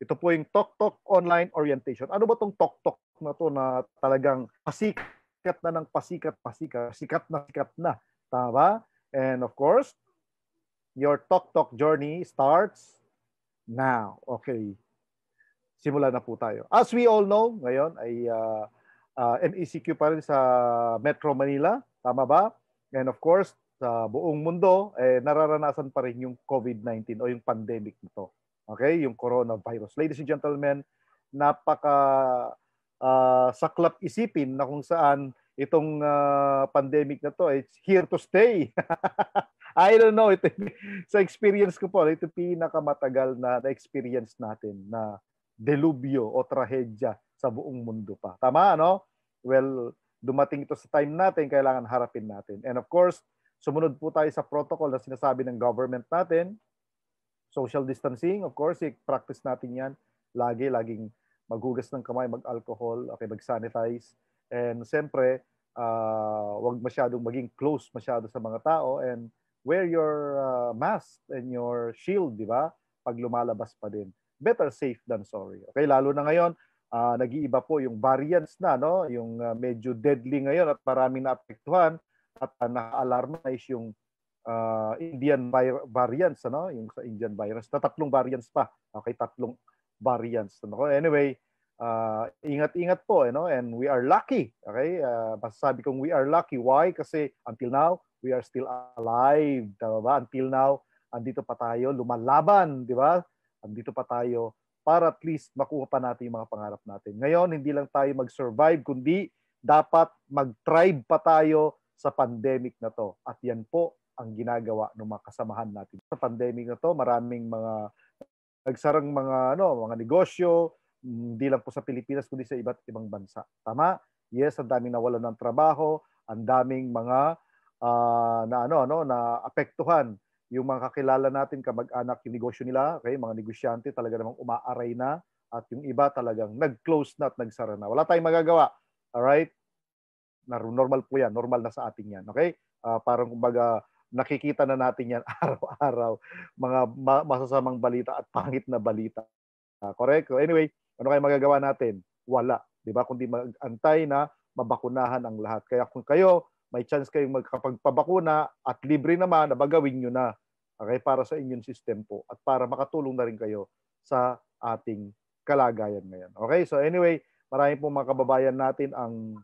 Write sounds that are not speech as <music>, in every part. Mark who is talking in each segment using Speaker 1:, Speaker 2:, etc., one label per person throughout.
Speaker 1: Ito po yung Tok Tok Online Orientation. Ano ba tong Tok Tok na to na talagang pasikat na ng pasikat, pasikat, sikat na sikat na. Tama ba? And of course, your Tok Tok journey starts now. Okay. Simula na po tayo. As we all know, ngayon ay uh, uh, MECQ pa rin sa Metro Manila. Tama ba? And of course, sa buong mundo, eh, nararanasan pa rin yung COVID-19 o yung pandemic nito. Okay? Yung coronavirus. Ladies and gentlemen, napaka uh, saklap isipin na kung saan itong uh, pandemic na to, it's here to stay. <laughs> I don't know. Ito, sa experience ko po, ito pinakamatagal na, na experience natin na delubyo o trahedya sa buong mundo pa. Tama, ano? Well, dumating ito sa time natin, kailangan harapin natin. And of course, sumunod po tayo sa protocol na sinasabi ng government natin. Social distancing, of course, i-practice natin yan. Lagi, laging maghugas ng kamay, mag-alcohol, okay, mag-sanitize. And siyempre, uh, wag masyadong maging close masyado sa mga tao and wear your uh, mask and your shield, di ba? Pag lumalabas pa din. Better safe than sorry. Okay, lalo na ngayon, uh, nag-iiba po yung variants na no yung uh, medyo deadly ngayon at maraming naapektuhan at uh, naka-alarma is yung uh, Indian vi- variants ano? Yung sa Indian virus. Na tatlong variants pa. Okay tatlong variants ano? Anyway uh, ingat-ingat po know and we are lucky okay? Uh, masasabi kong we are lucky. Why? Kasi until now we are still alive. Tama ba? Until now andito pa tayo lumalaban di ba? Andito pa tayo para at least makuha pa natin yung mga pangarap natin. Ngayon, hindi lang tayo mag-survive, kundi dapat mag-thrive pa tayo sa pandemic na to. At yan po ang ginagawa ng mga kasamahan natin. Sa pandemic na to, maraming mga nagsarang mga ano, mga negosyo, hindi lang po sa Pilipinas kundi sa iba't ibang bansa. Tama? Yes, ang daming nawalan ng trabaho, ang daming mga uh, na ano ano na apektuhan yung mga kakilala natin, kamag-anak, yung negosyo nila, okay, mga negosyante talaga namang umaaray na at yung iba talagang nag-close na at nagsara na. Wala tayong magagawa. All right? Normal po yan. Normal na sa atin yan. Okay? Uh, parang kumbaga nakikita na natin yan <laughs> araw-araw. Mga ma- masasamang balita at pangit na balita. Uh, correct? Anyway, ano kayo magagawa natin? Wala. Di ba? Kundi mag-antay na mabakunahan ang lahat. Kaya kung kayo may chance kayong magkapagpabakuna at libre naman, nabagawin nyo na. Okay? Para sa immune system po at para makatulong na rin kayo sa ating kalagayan ngayon. Okay? So anyway, marami pong mga kababayan natin ang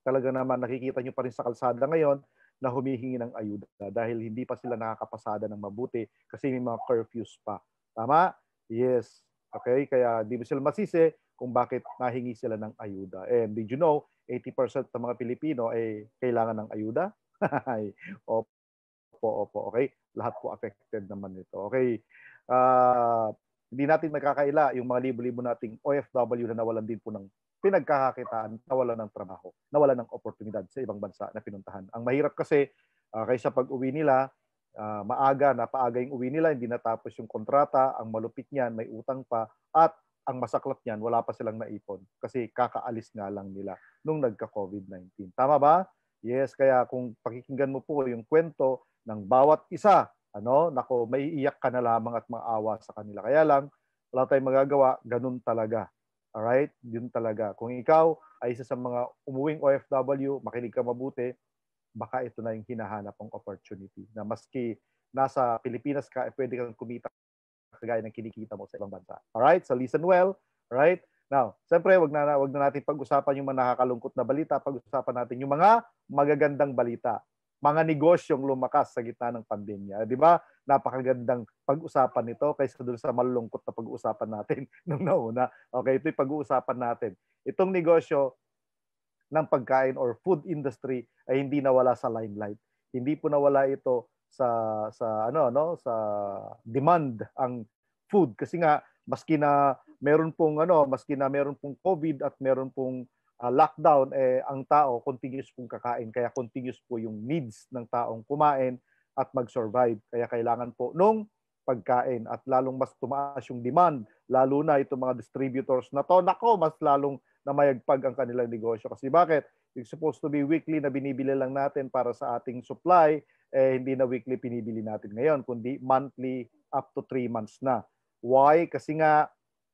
Speaker 1: talaga naman nakikita nyo pa rin sa kalsada ngayon na humihingi ng ayuda dahil hindi pa sila nakakapasada ng mabuti kasi may mga curfews pa. Tama? Yes. Okay? Kaya di ba sila masisi kung bakit nahingi sila ng ayuda. And did you know, 80% ng mga Pilipino ay kailangan ng ayuda. <laughs> opo, opo, okay? Lahat po affected naman ito. Okay. Uh, hindi natin makakaila yung mga libo-libo nating OFW na nawalan din po ng pinagkakakitaan, nawalan ng trabaho, nawalan ng oportunidad sa ibang bansa na pinuntahan. Ang mahirap kasi, uh, kaysa pag-uwi nila, uh, maaga, napaaga yung uwi nila, hindi natapos yung kontrata, ang malupit niyan, may utang pa, at ang masaklap niyan, wala pa silang naipon kasi kakaalis nga lang nila nung nagka-COVID-19. Tama ba? Yes, kaya kung pakikinggan mo po yung kwento ng bawat isa, ano, nako, may iyak ka na lamang at maawa sa kanila. Kaya lang, wala tayong magagawa, ganun talaga. Alright? Yun talaga. Kung ikaw ay isa sa mga umuwing OFW, makinig ka mabuti, baka ito na yung hinahanap ng opportunity na maski nasa Pilipinas ka, eh, pwede kang kumita kagaya ng kinikita mo sa ibang bansa. Alright? So listen well. Alright? Now, siyempre, wag na, wag na natin pag-usapan yung mga nakakalungkot na balita. Pag-usapan natin yung mga magagandang balita. Mga negosyong lumakas sa gitna ng pandemya. Di ba? Napakagandang pag-usapan nito kaysa doon sa malulungkot na pag-uusapan natin <laughs> nung nauna. Okay, ito yung pag-uusapan natin. Itong negosyo ng pagkain or food industry ay hindi nawala sa limelight. Hindi po nawala ito sa sa ano no sa demand ang food kasi nga maski na meron pong ano maski na meron pong COVID at meron pong uh, lockdown eh ang tao continuous pong kakain kaya continuous po yung needs ng taong kumain at mag-survive kaya kailangan po nung pagkain at lalong mas tumaas yung demand lalo na itong mga distributors na to nako mas lalong na mayagpag ang kanilang negosyo kasi bakit it's supposed to be weekly na binibili lang natin para sa ating supply eh, hindi na weekly pinibili natin ngayon, kundi monthly up to 3 months na. Why? Kasi nga,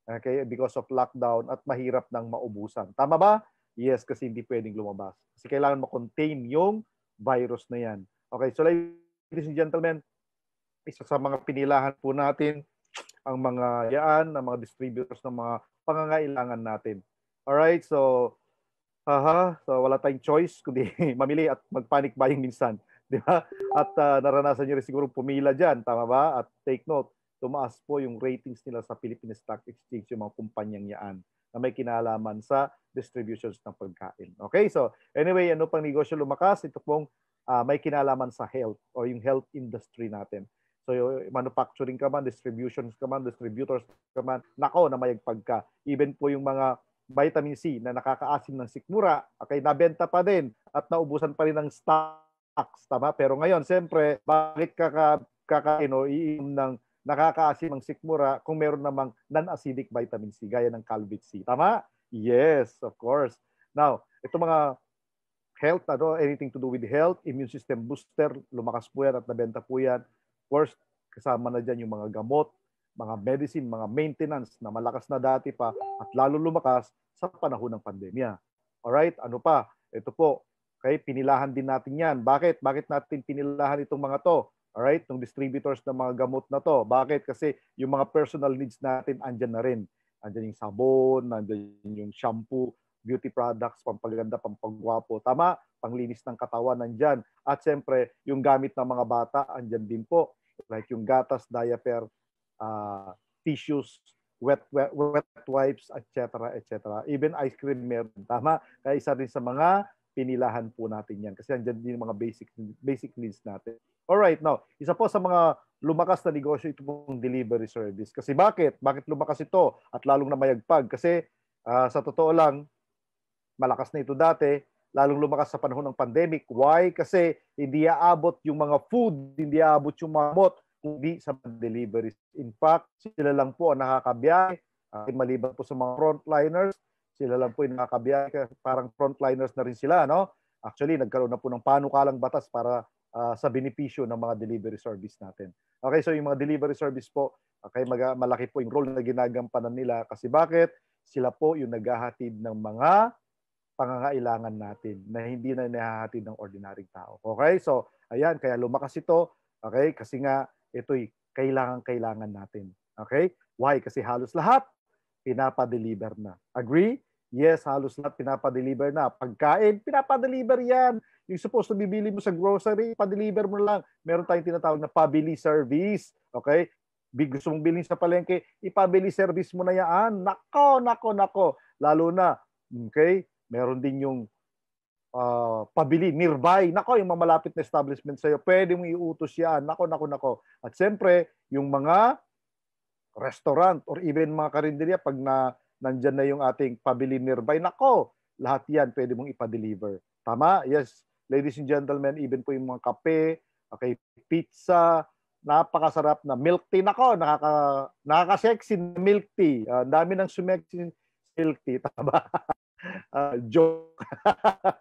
Speaker 1: Okay, because of lockdown at mahirap nang maubusan. Tama ba? Yes, kasi hindi pwedeng lumabas. Kasi kailangan ma-contain yung virus na yan. Okay, so ladies and gentlemen, isa sa mga pinilahan po natin ang mga yaan, ang mga distributors ng mga pangangailangan natin. Alright, so Aha, so wala tayong choice kundi <laughs> mamili at magpanic buying minsan, <laughs> di ba? At uh, naranasan niyo rin siguro pumila diyan, tama ba? At take note, tumaas po yung ratings nila sa Philippine Stock Exchange yung mga kumpanyang yaan na may kinalaman sa distributions ng pagkain. Okay, so anyway, ano pang negosyo lumakas? Ito pong uh, may kinalaman sa health o yung health industry natin. So yung manufacturing ka man, distributions ka man, distributors ka man, nako na mayagpag ka. Even po yung mga vitamin C na nakakaasim ng sikmura, okay, nabenta pa din at naubusan pa rin ng stocks, tama? Pero ngayon, siyempre, bakit kaka, kakain o iinom ng nakakaasim ng sikmura kung meron namang non-acidic vitamin C, gaya ng Calvit C, tama? Yes, of course. Now, ito mga health, ano, anything to do with health, immune system booster, lumakas po yan at nabenta po yan. Of course, kasama na dyan yung mga gamot, mga medicine, mga maintenance na malakas na dati pa at lalo lumakas sa panahon ng pandemya. Alright, ano pa? Ito po, okay, pinilahan din natin yan. Bakit? Bakit natin pinilahan itong mga to? Alright, itong distributors ng mga gamot na to. Bakit? Kasi yung mga personal needs natin andyan na rin. Andyan yung sabon, andyan yung shampoo, beauty products, pampaganda, pampagwapo. Tama, panglinis ng katawan nandyan. At siyempre, yung gamit ng mga bata, andyan din po. Like yung gatas, diaper, uh, tissues, wet, wet, wet wipes, etc. etc. Even ice cream meron. Tama? Kaya isa rin sa mga pinilahan po natin yan. Kasi andyan din mga basic, basic needs natin. Alright, now, isa po sa mga lumakas na negosyo ito pong delivery service. Kasi bakit? Bakit lumakas ito? At lalong na mayagpag? Kasi uh, sa totoo lang, malakas na ito dati, lalong lumakas sa panahon ng pandemic. Why? Kasi hindi aabot yung mga food, hindi aabot yung mga bot kundi sa deliveries. In fact, sila lang po ang nakakabiyahe. Uh, maliban po sa mga frontliners, sila lang po yung nakakabiyahe. Parang frontliners na rin sila. No? Actually, nagkaroon na po ng panukalang batas para uh, sa benepisyo ng mga delivery service natin. Okay, so yung mga delivery service po, okay, mag- malaki po yung role na ginagampanan nila. Kasi bakit? Sila po yung naghahatid ng mga pangangailangan natin na hindi na nahahatid ng ordinaryong tao. Okay? So, ayan, kaya lumakas ito. Okay? Kasi nga, ito'y kailangan-kailangan natin. Okay? Why? Kasi halos lahat pinapa-deliver na. Agree? Yes, halos lahat pinapa-deliver na. Pagkain, pinapa-deliver yan. Yung supposed to bibili mo sa grocery, pa-deliver mo lang. Meron tayong tinatawag na pabili service. Okay? Big gusto mong bilhin sa palengke, ipabili service mo na yan. Nako, nako, nako. Lalo na, okay? Meron din yung uh, pabili nearby. Nako, yung mga malapit na establishment sa'yo, pwede mong iutos yan. Nako, nako, nako. At siyempre, yung mga restaurant or even mga karinderya, pag na, nandyan na yung ating pabili nearby, nako, lahat yan pwede mong ipa-deliver. Tama? Yes, ladies and gentlemen, even po yung mga kape, okay, pizza, napakasarap na milk tea. Nako, nakaka, nakaka-sexy milk tea. Uh, dami ng sumexy milk tea. <laughs> Tama? Uh, joke.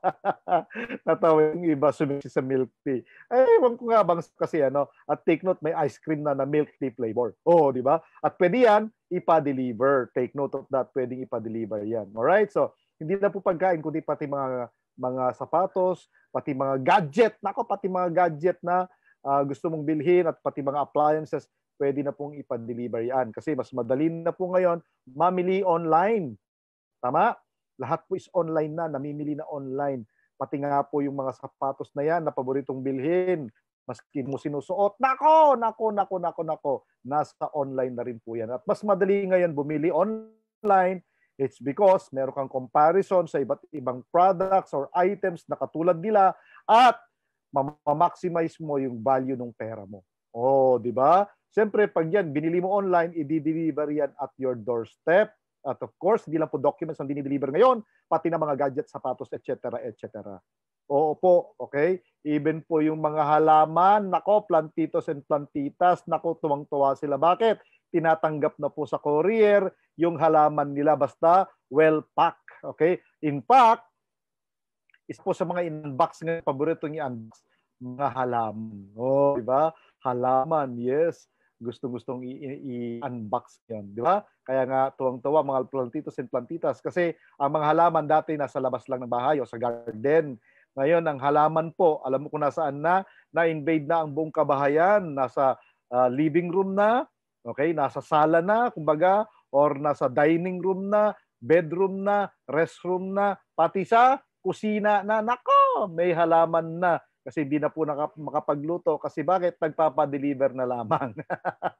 Speaker 1: <laughs> Natawa yung iba sumisi sa milk tea. Eh, ewan ko nga bang kasi ano, at take note, may ice cream na na milk tea flavor. Oh, di ba? At pwede yan, ipa-deliver. Take note of that, pwedeng ipa-deliver yan. Alright? So, hindi na po pagkain, kundi pati mga mga sapatos, pati mga gadget. Nako, pati mga gadget na uh, gusto mong bilhin at pati mga appliances, pwede na pong ipa-deliver yan. Kasi mas madali na po ngayon mamili online. Tama? Lahat po is online na, namimili na online. Pati nga po yung mga sapatos na yan na paboritong bilhin, maski mo sinusuot, nako, nako, nako, nako, nako, nasa online na rin po yan. At mas madali ngayon bumili online, it's because meron kang comparison sa iba't ibang products or items na katulad nila at ma-maximize mo yung value ng pera mo. Oh, di ba? Siyempre, pag yan, binili mo online, i-deliver yan at your doorstep at of course, hindi lang po documents ang dinideliver ngayon, pati na mga gadgets, sapatos, etc. etc. Oo po, okay? Even po yung mga halaman, nako, plantitos and plantitas, nako, tuwang-tuwa sila. Bakit? Tinatanggap na po sa courier yung halaman nila basta well-packed. Okay? In fact, is po sa mga inbox ng paborito ni unbox mga halaman. Oh, di ba? Halaman, yes. Gusto-gustong i-unbox yan, di ba? Kaya nga tuwang-tuwa mga plantitos and plantitas kasi ang mga halaman dati nasa labas lang ng bahay o sa garden. Ngayon ang halaman po, alam mo kung nasaan na, na-invade na ang buong kabahayan, nasa uh, living room na, okay, nasa sala na, kumbaga, or nasa dining room na, bedroom na, restroom na, pati sa kusina na. Nako, may halaman na kasi hindi na po makapagluto. Kasi bakit? Nagpapadeliver na lamang.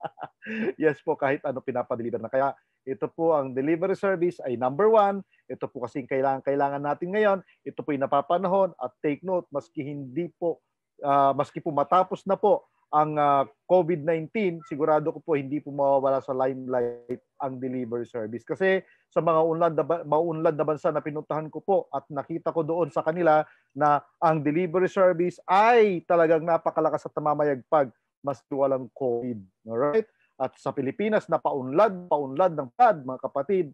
Speaker 1: <laughs> yes po, kahit ano pinapadeliver na. Kaya ito po ang delivery service ay number one. Ito po kasi kailangan, kailangan natin ngayon. Ito po yung napapanahon at take note, maski hindi po, uh, maski po matapos na po ang uh, COVID-19, sigurado ko po hindi po mawawala sa limelight ang delivery service. Kasi sa mga unlad na, maunlad na bansa na pinuntahan ko po at nakita ko doon sa kanila na ang delivery service ay talagang napakalakas at mamayagpag mas walang COVID. Alright? At sa Pilipinas na paunlad, paunlad ng pad, mga kapatid,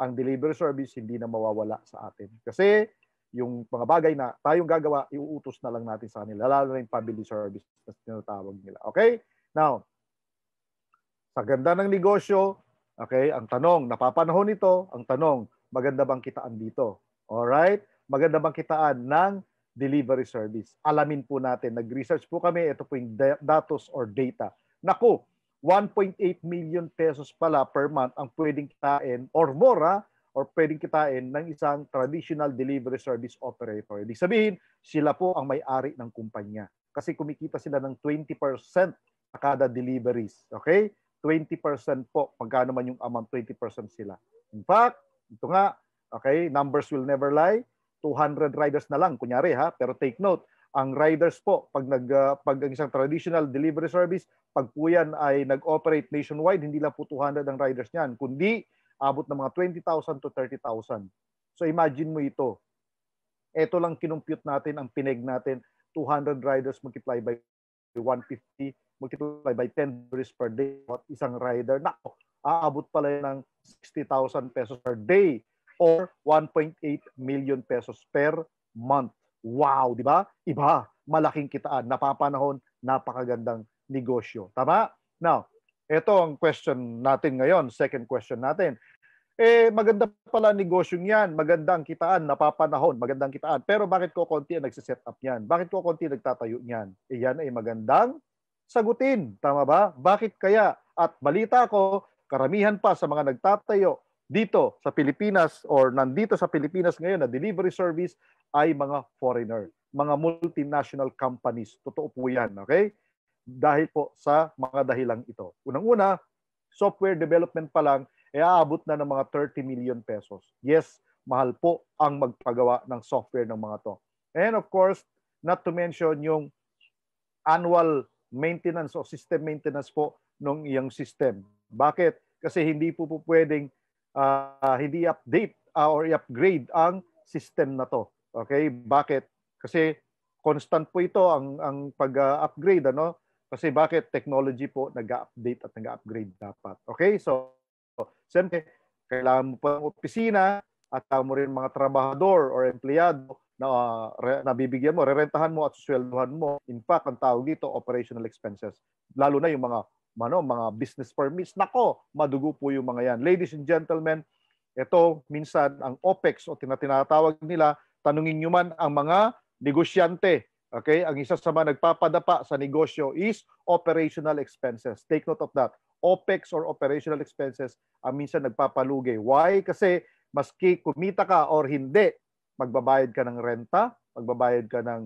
Speaker 1: ang delivery service hindi na mawawala sa atin. Kasi yung mga bagay na tayong gagawa, iuutos na lang natin sa kanila, lalo na yung family service na tinatawag nila. Okay? Now, sa ganda ng negosyo, okay, ang tanong, napapanahon ito, ang tanong, maganda bang kitaan dito? Alright? Maganda bang kitaan ng delivery service? Alamin po natin. Nag-research po kami, ito po yung datos or data. Naku, 1.8 million pesos pala per month ang pwedeng kitain or more ha, or pwedeng kitain ng isang traditional delivery service operator. Ibig sabihin, sila po ang may-ari ng kumpanya. Kasi kumikita sila ng 20% sa kada deliveries. Okay? 20% po. Magkano man yung amount, 20% sila. In fact, ito nga, okay, numbers will never lie. 200 riders na lang, kunyari ha. Pero take note, ang riders po, pag, nag, uh, pag ang isang traditional delivery service, pag po yan ay nag-operate nationwide, hindi lang po 200 ang riders niyan, kundi abot ng mga 20,000 to 30,000. So imagine mo ito. Ito lang kinumpute natin, ang pineg natin, 200 riders multiply by 150 multiply by 10 deliveries per day at isang rider. Nako, aabot pala ng 60,000 pesos per day or 1.8 million pesos per month. Wow, di ba? Iba, malaking kitaan. Napapanahon, napakagandang negosyo. Tama? Now, ito ang question natin ngayon, second question natin. Eh, maganda pala negosyo niyan, maganda ang kitaan, napapanahon, magandang kitaan. Pero bakit ko konti ang nagsiset up niyan? Bakit ko konti nagtatayo niyan? Eh, yan ay magandang sagutin. Tama ba? Bakit kaya? At balita ko, karamihan pa sa mga nagtatayo dito sa Pilipinas or nandito sa Pilipinas ngayon na delivery service ay mga foreigner, mga multinational companies. Totoo po yan, okay? Dahil po sa mga dahilang ito. Unang-una, software development pa lang, e aabot na ng mga 30 million pesos. Yes, mahal po ang magpagawa ng software ng mga to. And of course, not to mention yung annual maintenance o system maintenance po ng iyang system. Bakit? Kasi hindi po po pwedeng uh, hindi update uh, or i-upgrade ang system na to. Okay? Bakit? Kasi constant po ito ang ang pag-upgrade ano kasi bakit technology po nag-update at nag-upgrade dapat. Okay? So, siyempre, kailangan mo pa ng opisina at mo rin mga trabahador or empleyado na uh, re, nabibigyan mo, rerentahan mo at susweldohan mo. In fact, ang tawag dito, operational expenses. Lalo na yung mga ano, mga business permits. Nako, madugo po yung mga yan. Ladies and gentlemen, ito minsan ang OPEX o tinatawag nila, tanungin nyo man ang mga negosyante Okay? Ang isa sa mga nagpapadapa sa negosyo is operational expenses. Take note of that. OPEX or operational expenses ang minsan nagpapalugi. Why? Kasi maski kumita ka or hindi, magbabayad ka ng renta, magbabayad ka ng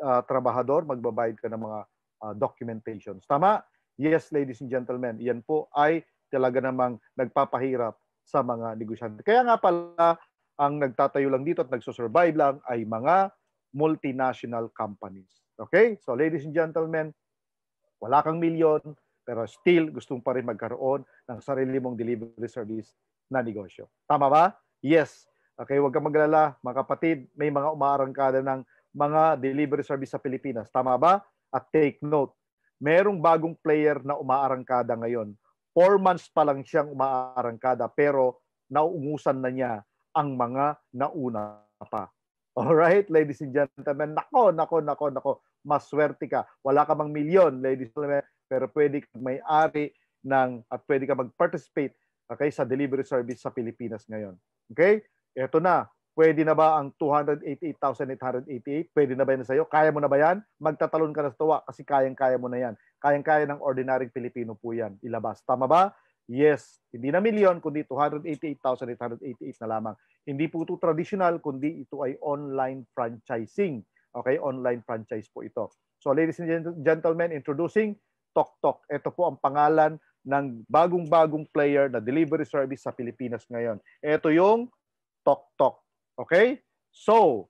Speaker 1: uh, trabahador, magbabayad ka ng mga uh, documentations. Tama? Yes, ladies and gentlemen, yan po ay talaga namang nagpapahirap sa mga negosyante. Kaya nga pala, ang nagtatayo lang dito at nagsusurvive lang ay mga multinational companies. Okay? So ladies and gentlemen, wala kang milyon, pero still gustong pa rin magkaroon ng sarili mong delivery service na negosyo. Tama ba? Yes. Okay, huwag kang maglala, mga kapatid, may mga umaarangkada ng mga delivery service sa Pilipinas. Tama ba? At take note, merong bagong player na umaarangkada ngayon. Four months pa lang siyang umaarangkada pero nauungusan na niya ang mga nauna pa. All right, ladies and gentlemen. Nako, nako, nako, nako. Maswerte ka. Wala ka mang milyon, ladies and gentlemen. pero pwede kang may-ari ng at pwede ka mag-participate okay, sa delivery service sa Pilipinas ngayon. Okay? Ito na. Pwede na ba ang 288,888? Pwede na ba yan sa'yo? Kaya mo na ba yan? Magtatalon ka na sa tuwa kasi kayang-kaya mo na yan. Kayang-kaya ng ordinaryong Pilipino po yan ilabas. Tama ba? Yes. Hindi na milyon, kundi 288,888 na lamang. Hindi po ito traditional, kundi ito ay online franchising. Okay? Online franchise po ito. So ladies and gentlemen, introducing TokTok. Ito po ang pangalan ng bagong-bagong player na delivery service sa Pilipinas ngayon. Ito yung TokTok. Okay? So,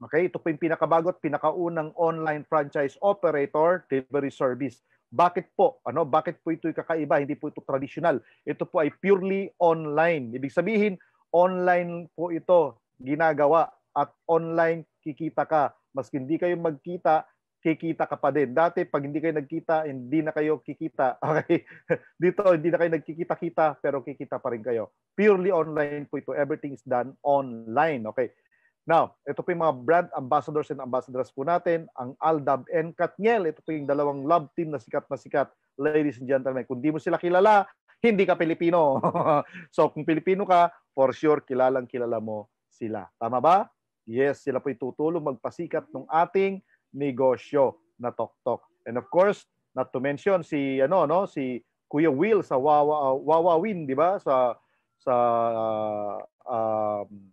Speaker 1: okay, ito po yung pinakabago at pinakaunang online franchise operator delivery service. Bakit po? Ano? Bakit po ito kakaiba? Hindi po ito traditional. Ito po ay purely online. Ibig sabihin, online po ito ginagawa at online kikita ka. Maski hindi kayo magkita, kikita ka pa din. Dati, pag hindi kayo nagkita, hindi na kayo kikita. <laughs> Okay? Dito, hindi na kayo nagkikita-kita, pero kikita pa rin kayo. Purely online po ito. Everything is done online. Okay? Now, ito po yung mga brand ambassadors and ambassadors po natin. Ang Aldab and Katniel. Ito po yung dalawang love team na sikat na sikat. Ladies and gentlemen, kung di mo sila kilala, hindi ka Pilipino. <laughs> so, kung Pilipino ka, for sure, kilalang kilala mo sila. Tama ba? Yes, sila po itutulong magpasikat ng ating negosyo na TokTok. And of course, not to mention si ano no, si Kuya Will sa Wawa uh, Wawawin, di ba? Sa sa uh, um,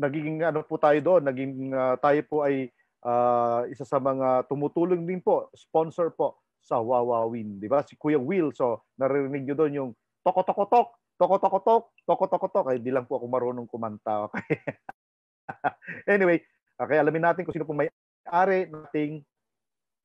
Speaker 1: naging ano po tayo doon, naging uh, tayo po ay uh, isa sa mga tumutulong din po, sponsor po sa Wawawin, di ba? Si Kuya Will. So, naririnig niyo doon yung toko toko tok, toko toko tok, toko toko tok. Ay, di lang po ako marunong kumanta. Okay. <laughs> anyway, okay, alamin natin kung sino po may ari nating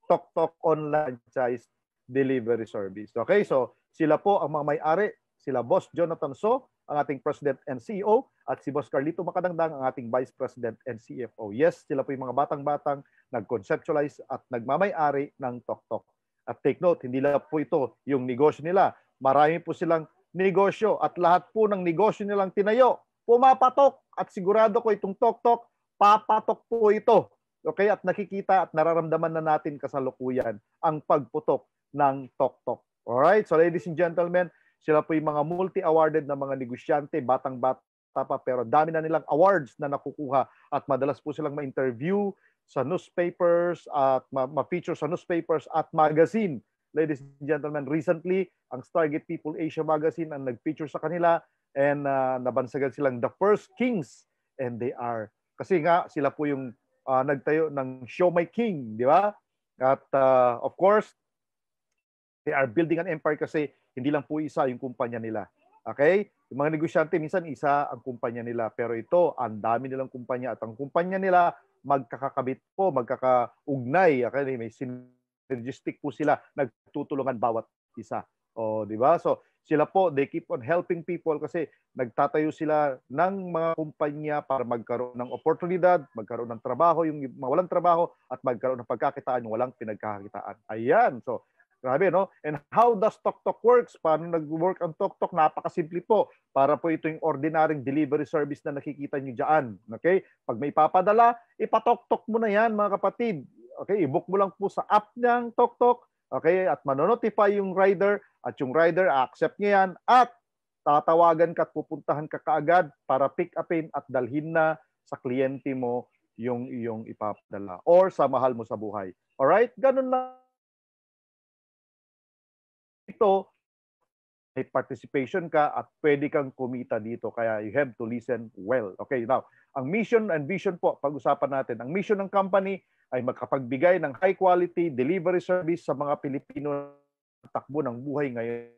Speaker 1: Tok Tok Online Franchise Delivery Service. Okay, so sila po ang mga may-ari, sila Boss Jonathan So, ang ating President and CEO, at si Boss Carlito Makadangdang, ang ating Vice President and CFO. Yes, sila po yung mga batang-batang nag-conceptualize at nagmamay-ari ng Tok Tok. At take note, hindi lang po ito yung negosyo nila. Marami po silang negosyo at lahat po ng negosyo nilang tinayo, pumapatok at sigurado ko itong Tok Tok, papatok po ito Okay, at nakikita at nararamdaman na natin kasalukuyan ang pagputok ng tok-tok. Alright, so ladies and gentlemen, sila po yung mga multi-awarded na mga negosyante, batang-bata pa, pero dami na nilang awards na nakukuha at madalas po silang ma-interview sa newspapers at ma-feature sa newspapers at magazine. Ladies and gentlemen, recently, ang Stargate People Asia Magazine ang nag-feature sa kanila and uh, nabansagan silang the first kings and they are kasi nga sila po yung uh, nagtayo ng Show My King, di ba? At uh, of course, they are building an empire kasi hindi lang po isa yung kumpanya nila. Okay? Yung mga negosyante, minsan isa ang kumpanya nila. Pero ito, ang dami nilang kumpanya. At ang kumpanya nila, magkakakabit po, magkakaugnay. Okay? May synergistic po sila. Nagtutulungan bawat isa. O, di ba? So, sila po, they keep on helping people kasi nagtatayo sila ng mga kumpanya para magkaroon ng oportunidad, magkaroon ng trabaho, yung mawalang trabaho, at magkaroon ng pagkakitaan, yung walang pinagkakakitaan. Ayan. So, grabe, no? And how does TokTok works? Paano nag-work ang TokTok? Napakasimple po. Para po ito yung ordinaryong delivery service na nakikita nyo dyan. Okay? Pag may papadala, ipatoktok mo na yan, mga kapatid. Okay? I-book mo lang po sa app ng TokTok Okay? At manonotify yung rider at yung rider accept niya yan at tatawagan ka at pupuntahan ka kaagad para pick upin at dalhin na sa kliyente mo yung iyong ipapadala or sa mahal mo sa buhay. Alright? Ganun na ito may participation ka at pwede kang kumita dito. Kaya you have to listen well. Okay, now, ang mission and vision po, pag-usapan natin. Ang mission ng company ay makapagbigay ng high quality delivery service sa mga Pilipino takbo ng buhay ngayon.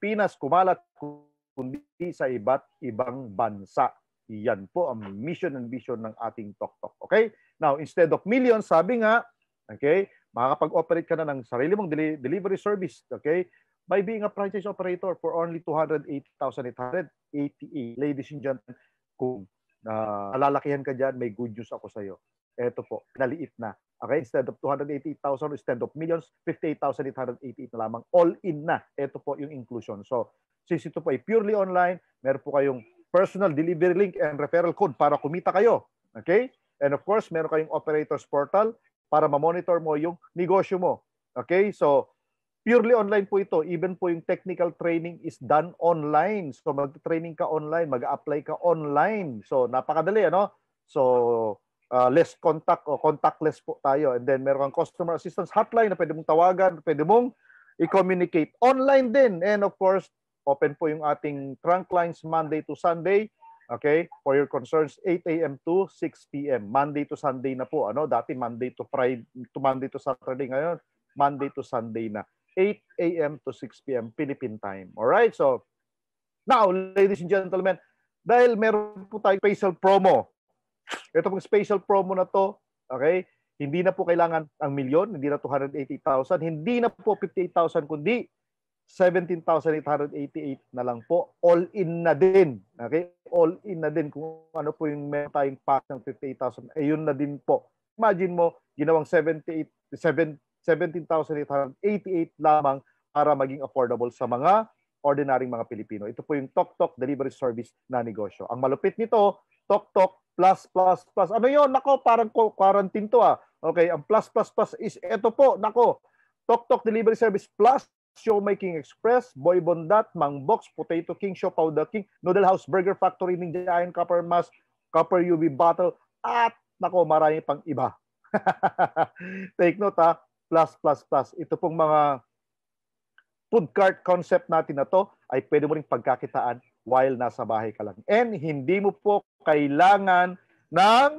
Speaker 1: Pinas kumalat kundi sa iba't ibang bansa. Yan po ang mission and vision ng ating TokTok. Okay? Now, instead of millions, sabi nga, okay, makakapag-operate ka na ng sarili mong delivery service. Okay? by being a franchise operator for only 208,888. Ladies and gentlemen, kung uh, alalakihan ka dyan, may good news ako sa iyo. Ito po, pinaliit na. Okay, instead of 288,000, instead of millions, 58,888 na lamang. All in na. Ito po yung inclusion. So, since ito po ay purely online, meron po kayong personal delivery link and referral code para kumita kayo. Okay? And of course, meron kayong operators portal para ma-monitor mo yung negosyo mo. Okay? So, purely online po ito. Even po yung technical training is done online. So, mag-training ka online, mag-apply ka online. So, napakadali, ano? So, uh, less contact o contactless po tayo. And then, meron kang customer assistance hotline na pwede mong tawagan, pwede mong i-communicate online din. And of course, open po yung ating trunk lines Monday to Sunday Okay? For your concerns, 8 a.m. to 6 p.m. Monday to Sunday na po. Ano? Dati Monday to Friday, to Monday to Saturday. Ngayon, Monday to Sunday na. 8 a.m. to 6 p.m. Philippine time. All right? So, now, ladies and gentlemen, dahil meron po tayong special promo. Ito pong special promo na to, okay? Hindi na po kailangan ang milyon, hindi na 280,000, hindi na po 58,000, kundi 17,888 na lang po. All in na din. Okay? All in na din kung ano po yung meron tayong pack ng 58,000. Eh yun na din po. Imagine mo, ginawang 78, 17,888 lamang para maging affordable sa mga ordinaryong mga Pilipino. Ito po yung Tok Tok delivery service na negosyo. Ang malupit nito, Tok Tok plus plus plus. Ano yon? Nako, parang quarantine to ah. Okay, ang plus plus plus is ito po, nako. Tok Tok delivery service plus Showmaking Express, Boy Bondat, Mang Box, Potato King, Show Powder King, Noodle House Burger Factory, Ninja Iron Copper Mask, Copper UV Bottle, at nako, marami pang iba. <laughs> Take note ha, plus, plus, plus. Ito pong mga food cart concept natin na to ay pwede mo rin pagkakitaan while nasa bahay ka lang. And hindi mo po kailangan ng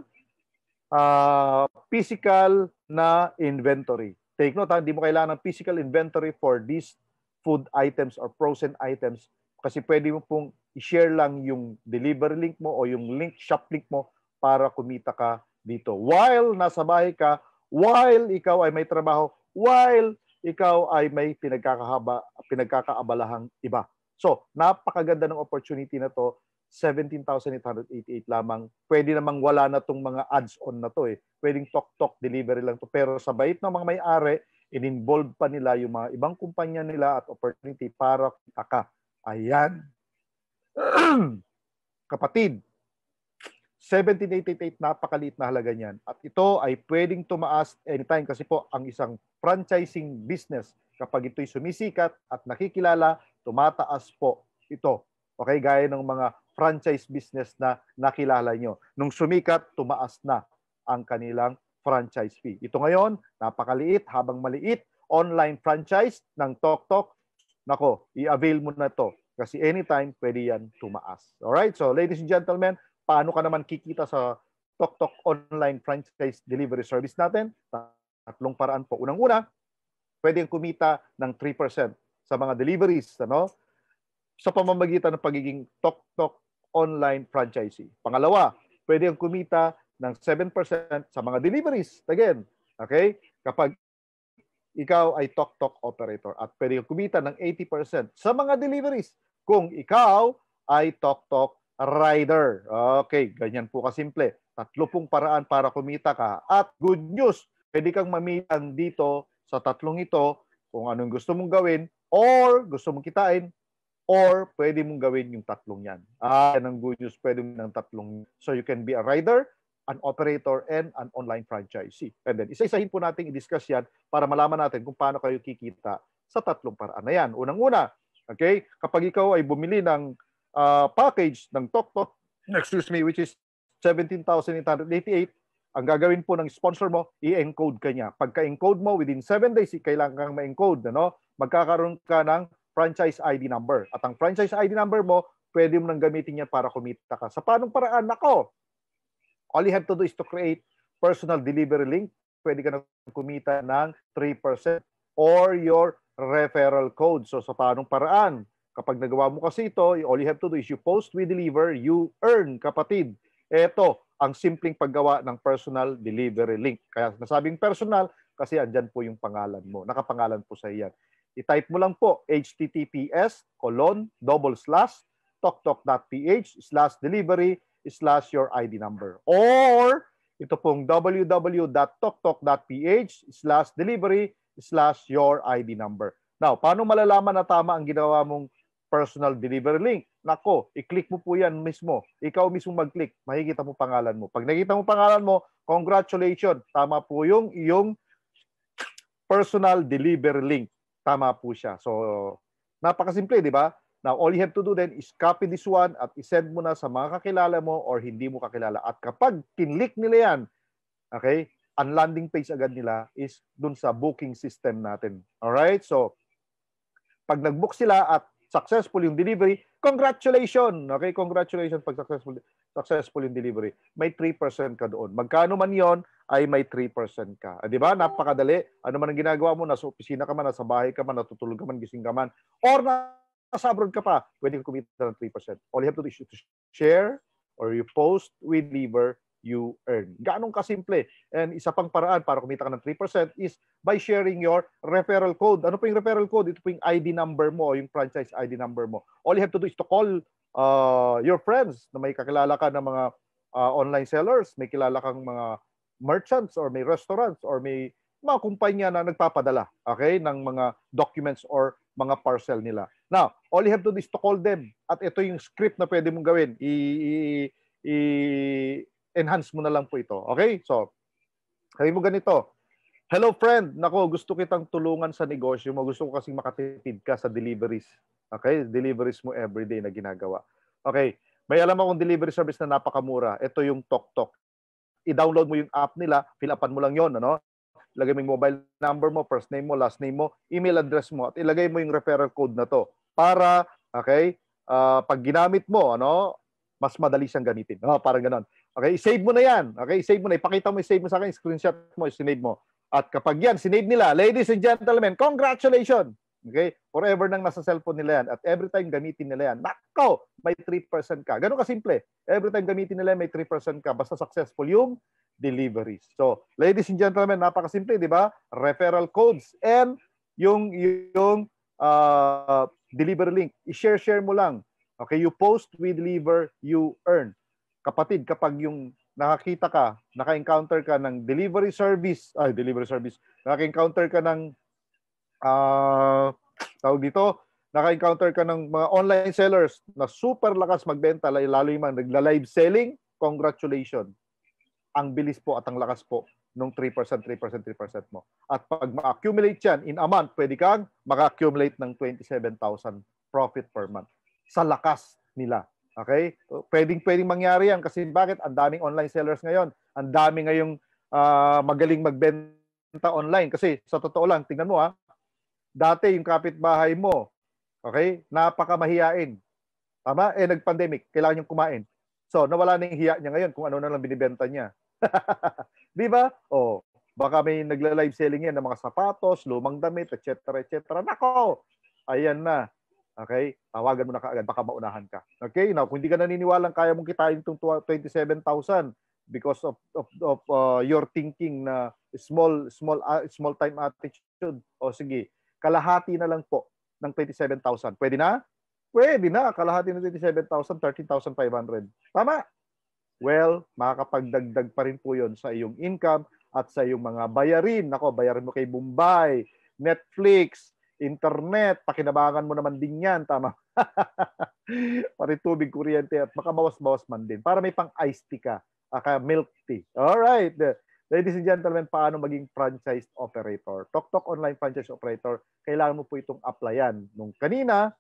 Speaker 1: uh, physical na inventory. Take note, hindi mo kailangan ng physical inventory for these food items or frozen items kasi pwede mo pong i-share lang yung delivery link mo o yung link shop link mo para kumita ka dito. While nasa bahay ka, while ikaw ay may trabaho, while ikaw ay may pinagkakahaba, pinagkakaabalahang iba. So, napakaganda ng opportunity na to 17,888 lamang. Pwede namang wala na tong mga ads-on na to eh. Pwedeng tok-tok delivery lang to. Pero sa bait ng mga may-ari, in-involve pa nila yung mga ibang kumpanya nila at opportunity para kita Ayan. <clears throat> Kapatid, 1788 napakaliit na halaga niyan. At ito ay pwedeng tumaas anytime kasi po ang isang franchising business kapag ito'y sumisikat at nakikilala, tumataas po ito. Okay, gaya ng mga franchise business na nakilala nyo. Nung sumikat, tumaas na ang kanilang franchise fee. Ito ngayon, napakaliit, habang maliit, online franchise ng TokTok, nako, i-avail mo na to kasi anytime pwede yan tumaas. Alright, so ladies and gentlemen, paano ka naman kikita sa TokTok online franchise delivery service natin? Tatlong paraan po. Unang-una, pwedeng kumita ng 3% sa mga deliveries, ano? Sa pamamagitan ng pagiging TokTok online franchisee. Pangalawa, pwede ang kumita ng 7% sa mga deliveries. Again, okay? Kapag ikaw ay tok-tok operator at pwede kang kumita ng 80% sa mga deliveries kung ikaw ay tok-tok rider. Okay, ganyan po kasimple. Tatlo pong paraan para kumita ka. At good news, pwede kang mamilang dito sa tatlong ito kung anong gusto mong gawin or gusto mong kitain or pwede mong gawin yung tatlong yan. Ah, yan ang good news, pwede mong ng tatlong. So you can be a rider, an operator, and an online franchisee. And then, isa-isahin po natin i-discuss yan para malaman natin kung paano kayo kikita sa tatlong paraan na yan. Unang-una, okay, kapag ikaw ay bumili ng uh, package ng TokTok, excuse me, which is 17,888, ang gagawin po ng sponsor mo, i-encode ka niya. Pagka-encode mo, within 7 days, kailangan kang ma-encode. Ano? Magkakaroon ka ng franchise ID number. At ang franchise ID number mo, pwede mo nang gamitin yan para kumita ka. Sa paanong paraan? Nako, all you have to do is to create personal delivery link. Pwede ka na kumita ng 3% or your referral code. So sa paanong paraan? Kapag nagawa mo kasi ito, all you have to do is you post, we deliver, you earn, kapatid. Ito, ang simpleng paggawa ng personal delivery link. Kaya nasabing personal kasi andyan po yung pangalan mo. Nakapangalan po sa iyan. I-type mo lang po https colon double slash toktok.ph slash delivery slash your ID number. Or ito pong www.toktok.ph slash delivery slash your ID number. Now, paano malalaman na tama ang ginawa mong personal delivery link. Nako, i-click mo po yan mismo. Ikaw mismo mag-click. Makikita mo pangalan mo. Pag nakita mo pangalan mo, congratulations. Tama po yung iyong personal delivery link. Tama po siya. So, napakasimple, di ba? Now, all you have to do then is copy this one at isend mo na sa mga kakilala mo or hindi mo kakilala. At kapag kinlik nila yan, okay, ang landing page agad nila is dun sa booking system natin. Alright? So, pag nag-book sila at successful yung delivery, congratulations! Okay, congratulations pag successful, successful yung delivery. May 3% ka doon. Magkano man yon ay may 3% ka. Ah, di ba? Napakadali. Ano man ang ginagawa mo, nasa opisina ka man, nasa bahay ka man, natutulog ka man, gising ka man, or nasa abroad ka pa, pwede ka kumita ng 3%. All you have to do is to share or you post with Lever you earn. Ganong kasimple. And isa pang paraan para kumita ka ng 3% is by sharing your referral code. Ano po yung referral code? Ito po yung ID number mo, yung franchise ID number mo. All you have to do is to call uh, your friends na may kakilala ka ng mga uh, online sellers, may kilala kang mga merchants or may restaurants or may mga kumpanya na nagpapadala okay ng mga documents or mga parcel nila. Now, all you have to do is to call them. At ito yung script na pwede mong gawin. I, i, i enhance mo na lang po ito. Okay? So, sabi mo ganito, Hello friend, nako gusto kitang tulungan sa negosyo mo. Gusto ko kasing makatipid ka sa deliveries. Okay? Deliveries mo everyday na ginagawa. Okay. May alam akong delivery service na napakamura. Ito yung TokTok. I-download mo yung app nila, fill mo lang yon, ano? Ilagay mo yung mobile number mo, first name mo, last name mo, email address mo, at ilagay mo yung referral code na to para, okay, uh, pag ginamit mo, ano, mas madali siyang gamitin. Oh, parang ganon. Okay, save mo na yan. Okay, save mo na. Ipakita mo, save mo sa akin, screenshot mo, sinave mo. At kapag yan, sinave nila, ladies and gentlemen, congratulations! Okay? Forever nang nasa cellphone nila yan. At every time gamitin nila yan, nako, may 3% ka. Ganun kasimple. Every time gamitin nila may 3% ka. Basta successful yung deliveries. So, ladies and gentlemen, napakasimple, di ba? Referral codes and yung, yung uh, delivery link. I-share-share mo lang. Okay, you post, we deliver, you earn kapatid, kapag yung nakakita ka, naka-encounter ka ng delivery service, ay, delivery service, naka-encounter ka ng, uh, tawag dito, naka-encounter ka ng mga online sellers na super lakas magbenta, lalo yung mga nagla-live selling, congratulations. Ang bilis po at ang lakas po nung 3%, 3%, 3% mo. At pag ma-accumulate yan in a month, pwede kang maka-accumulate ng 27,000 profit per month sa lakas nila. Okay? Pwedeng pwedeng mangyari yan kasi bakit? Ang daming online sellers ngayon. Ang dami ngayong uh, magaling magbenta online kasi sa totoo lang, tingnan mo ha. Dati yung kapitbahay mo, okay? Napakamahiyain. Tama? Eh nag-pandemic, kailangan yung kumain. So, nawala na yung hiya niya ngayon kung ano na lang binibenta niya. <laughs> Di ba? Oh, baka may nagla-live selling yan ng mga sapatos, lumang damit, etc. etc. Nako! Ayan na. Okay? Tawagan mo na kaagad, baka maunahan ka. Okay? Now, kung hindi ka naniniwalang kaya mong kitain itong 27,000 because of of, of uh, your thinking na small small uh, small time attitude. O sige, kalahati na lang po ng 27,000. Pwede na? Pwede na. Kalahati ng 27,000, 13,500. Tama? Well, makakapagdagdag pa rin po yon sa iyong income at sa iyong mga bayarin. Nako, bayarin mo kay Bombay, Netflix, internet, pakinabangan mo naman din yan, tama? <laughs> Pati tubig, kuryente, at baka bawas-bawas man din. Para may pang iced tea ka, aka milk tea. Alright. Ladies and gentlemen, paano maging franchise operator? TokTok Online Franchise Operator, kailangan mo po itong applyan. Nung kanina,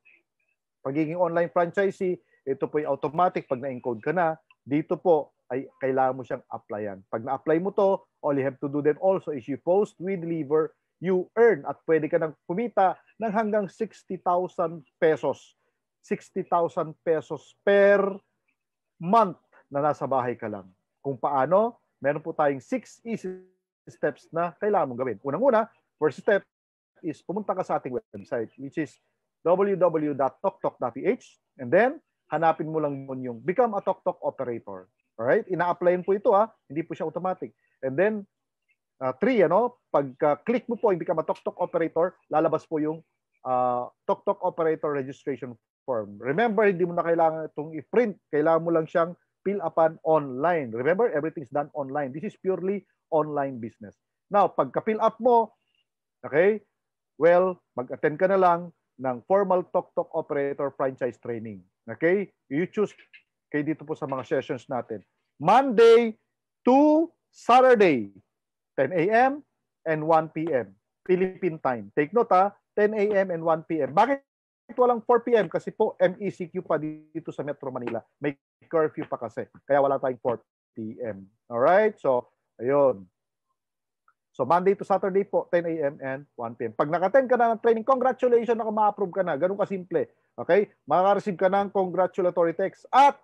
Speaker 1: pagiging online franchisee, ito po yung automatic pag na-encode ka na, dito po ay kailangan mo siyang applyan. Pag na-apply mo to, all you have to do then also is you post with Lever you earn at pwede ka nang kumita ng hanggang 60,000 pesos. 60,000 pesos per month na nasa bahay ka lang. Kung paano, meron po tayong 6 easy steps na kailangan mong gawin. Unang-una, first step is pumunta ka sa ating website which is www.toktok.ph and then hanapin mo lang mo yung become a TokTok operator. Alright? Ina-applyin po ito ha. Hindi po siya automatic. And then uh, three, ano, pag-click mo po yung become a TokTok operator, lalabas po yung uh, TokTok operator registration form. Remember, hindi mo na kailangan itong i-print. Kailangan mo lang siyang fill upan online. Remember, everything's done online. This is purely online business. Now, pagka-fill up mo, okay, well, mag-attend ka na lang ng formal Tok Tok Operator Franchise Training. Okay? You choose kayo dito po sa mga sessions natin. Monday to Saturday, 10 a.m. and 1 p.m. Philippine time. Take note ha, 10 a.m. and 1 p.m. Bakit walang 4 p.m. kasi po MECQ pa dito sa Metro Manila. May curfew pa kasi. Kaya wala tayong 4 p.m. Alright? So, ayun. So, Monday to Saturday po, 10 a.m. and 1 p.m. Pag naka-10 ka na ng training, congratulations ako ma-approve ka na. Ganun ka-simple. Okay? Makaka-receive ka ng congratulatory text at